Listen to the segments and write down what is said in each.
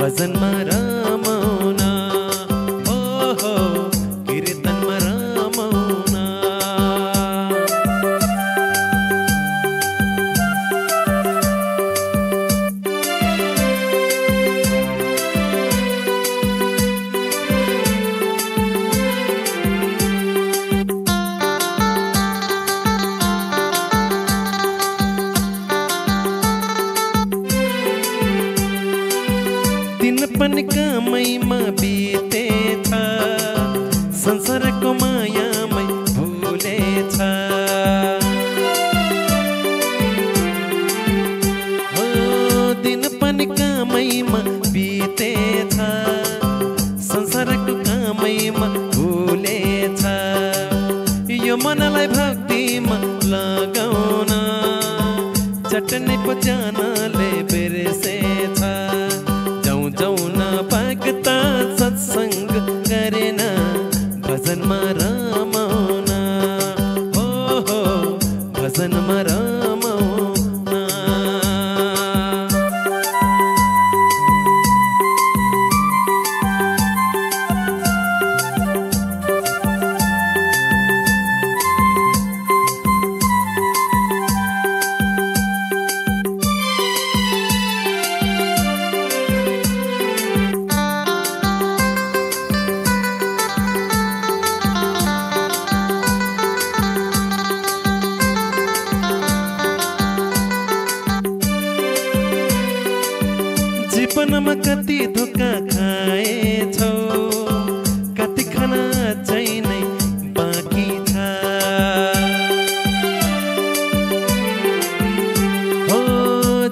वज़न मारा पनि कामैमा बितेछ संसारको मायामै भुलेछ दिन पनि कामैमा बितेछ संसारको कामैमा भुलेछ यो मनलाई भक्तिमा लगाउन चटनै पो जानले जीवनमा कति धोका खाएछौ? कति खाना चाहिँ नै बाँकी छ? हो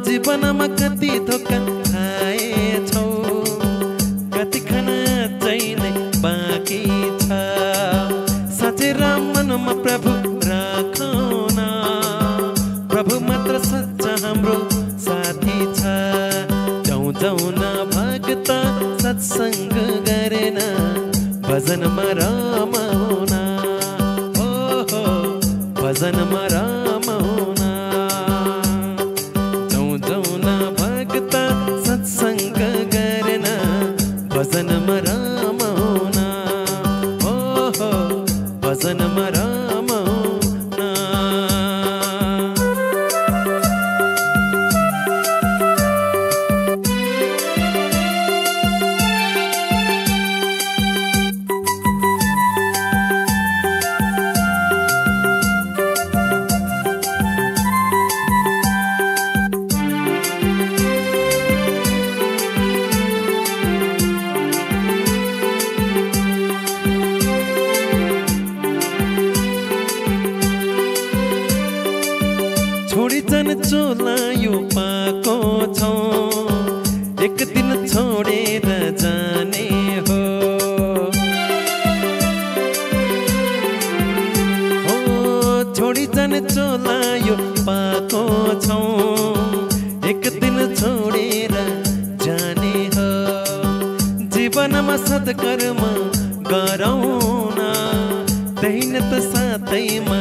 जीवनमा कति धोका खाएछौ? कति खाना चाहिँ नै बाँकी छ? साँच्चै राम मनमा प्रभु दौना भगता, सत्संग करना, भजन मराम होना हो हो भजन मराम होना दौ दौना भगता, सत्संग करना, भजन मराम होना हो हो भजन मरा छोडी जान चोला यो पाएको छौ। एक दिन छोडेर जाने हो। छोडी जान चोला यो पाएको छौ। एक दिन छोडेर जाने हो। जीवनमा सत्कर्म गरौँ न। त साथैमा